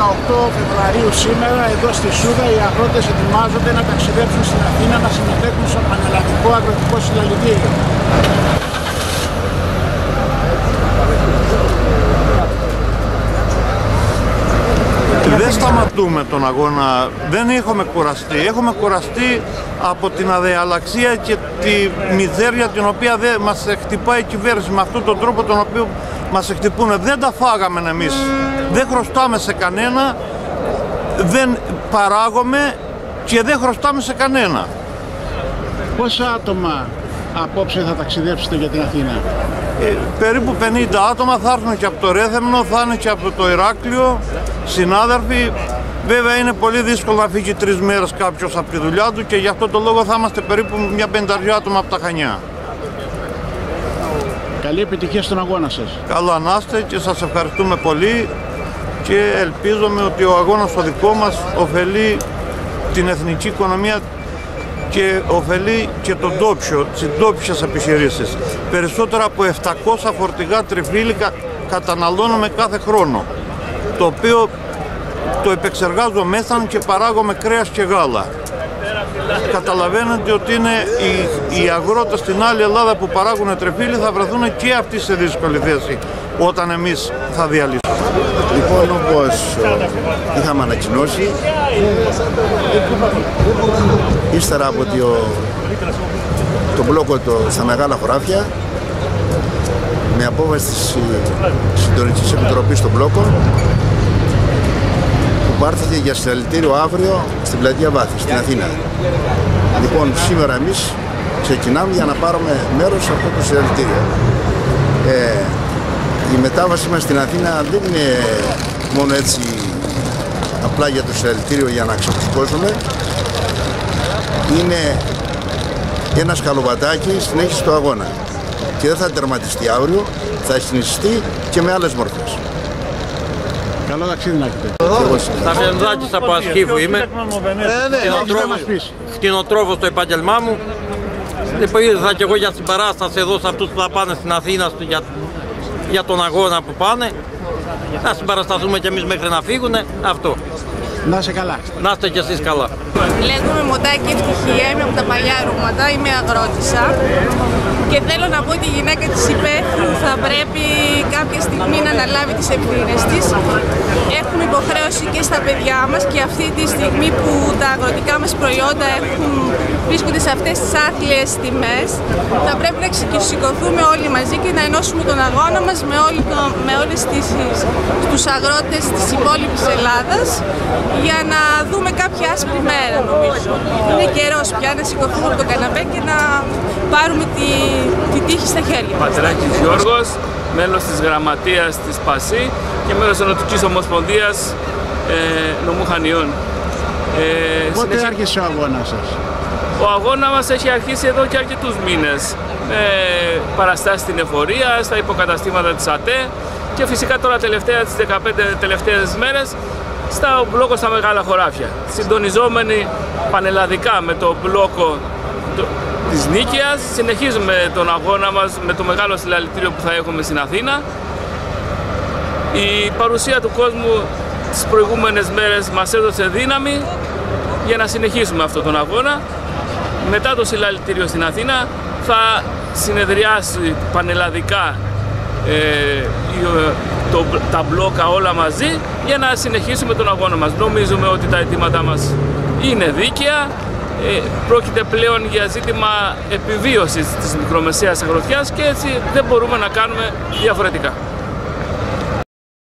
18 Φεβρουαρίου σήμερα εδώ στη Σούδα οι αγρότες ετοιμάζονται να ταξιδέψουν στην Αθήνα να συμμετέχουν στο πανελλαδικό αγροτικό συλλαλητήριο. Δεν σταματούμε τον αγώνα, δεν έχουμε κουραστεί. Έχουμε κουραστεί από την αδεαλαξία και τη μιζέρια την οποία δεν μας χτυπάει η κυβέρνηση με αυτόν τον τρόπο τον οποίο μας χτυπούν. Δεν τα φάγαμε εμείς. Δεν χρωστάμε σε κανένα, δεν παράγουμε και δεν χρωστάμε σε κανένα. Πόσα άτομα απόψε θα ταξιδέψετε για την Αθήνα; Ε, περίπου 50 άτομα θα έρθουν και από το Ρέθεμνο, θα είναι και από το Ηράκλειο, συνάδελφοι. Βέβαια είναι πολύ δύσκολο να φύγει τρεις μέρες κάποιος από τη δουλειά του και γι' αυτό το λόγο θα είμαστε περίπου μια πενταριά άτομα από τα Χανιά. Καλή επιτυχία στον αγώνα σας. Καλά να είστε και σας ευχαριστούμε πολύ και ελπίζουμε ότι ο αγώνας ο δικό μας ωφελεί την εθνική οικονομία και ωφελεί και τον τόπιο, τις ντόπιες επιχειρήσεις. Περισσότερα από 700 φορτηγά τριφύλικα καταναλώνουμε κάθε χρόνο, το οποίο το επεξεργάζω μέσα και παράγω κρέας και γάλα. Καταλαβαίνετε ότι είναι οι, οι αγρότες στην άλλη Ελλάδα που παράγουν τρεφίλι θα βρεθούν και αυτοί σε δύσκολη θέση όταν εμείς θα διαλύσουμε. Λοιπόν, όπως είχαμε ανακοινώσει, ύστερα από το, το μπλόκο το, στα μεγάλα χωράφια, με απόβαση της Συντονικής Επιτροπής στον μπλόκο, που πάρθηκε για συλλαλητήριο αύριο στην πλατεία Βάθης, στην Αθήνα. Λοιπόν, σήμερα εμείς ξεκινάμε για να πάρουμε μέρος σε αυτό το συλλαλητήριο. Ε, η μετάβαση μας στην Αθήνα δεν είναι μόνο έτσι απλά για το συλλαλητήριο για να ξεφουσκώσουμε. Είναι ένα σκαλοπατάκι συνέχιση του αγώνα. Και δεν θα τερματιστεί αύριο, θα συνεχιστεί και με άλλες μορφές. Καλό ταξίδι να έχετε. Σταφιανδάκης από Ασχήβου είμαι. Κτηνοτρόφος το επάγγελμά μου. Λοιπόν, ήρθα και εγώ για συμπαράσταση εδώ σε αυτούς που θα πάνε στην Αθήνα για, για τον αγώνα που πάνε. Να συμπαρασταθούμε κι εμείς μέχρι να φύγουν. Αυτό. Να είσαι καλά. Να είστε κι εσείς καλά. Λέγομαι Μοντάκη Ευτυχία, είμαι από τα παλιά ρούματα, είμαι αγρότησα και θέλω να πω ότι η γυναίκα της υπαίθρου θα πρέπει κάποια στιγμή να αναλάβει τις ευθύνες της. Έχουμε υποχρέωση και στα παιδιά μας και αυτή τη στιγμή που τα αγροτικά μας προϊόντα έχουν, βρίσκονται σε αυτές τις άθλιες τιμές θα πρέπει να σηκωθούμε όλοι μαζί και να ενώσουμε τον αγώνα μας με, όλη το, με όλες τις, τους αγρότες της υπόλοιπης Ελλάδας για να δούμε κάποια άσπρη μέρα νομίζω. Είναι καιρός πια να σηκωθούμε από το καναπέ και να πάρουμε τη, τη τύχη στα χέρια μας. Πατράκης Γιώργος, μέλος της γραμματείας της ΠΑΣΗ και μέλος της Ενωτικής Ομοσπονδίας ε, Νομού Χανιών. Ε, Πότε συνέχεια... άρχισε ο αγώνας σας; Ο αγώνα μας έχει αρχίσει εδώ και αρκετούς μήνες. Με παραστάσεις στην εφορία, στα υποκαταστήματα της ΑΤΕ και φυσικά τώρα τελευταία, τις 15 τελευταίες μέρες στα μπλόκο στα μεγάλα χωράφια. Συντονιζόμενοι πανελλαδικά με το μπλόκο της Νίκαιας, συνεχίζουμε τον αγώνα μας με το μεγάλο συλλαλητήριο που θα έχουμε στην Αθήνα. Η παρουσία του κόσμου τις προηγούμενες μέρες μας έδωσε δύναμη για να συνεχίσουμε αυτόν τον αγώνα. Μετά το συλλαλητήριο στην Αθήνα θα συνεδριάσει πανελλαδικά ε, το, τα μπλόκα όλα μαζί για να συνεχίσουμε τον αγώνα μας. Νομίζουμε ότι τα αιτήματά μας είναι δίκαια. Ε, πρόκειται πλέον για ζήτημα επιβίωσης της μικρομεσαίας αγροτιάς και έτσι δεν μπορούμε να κάνουμε διαφορετικά.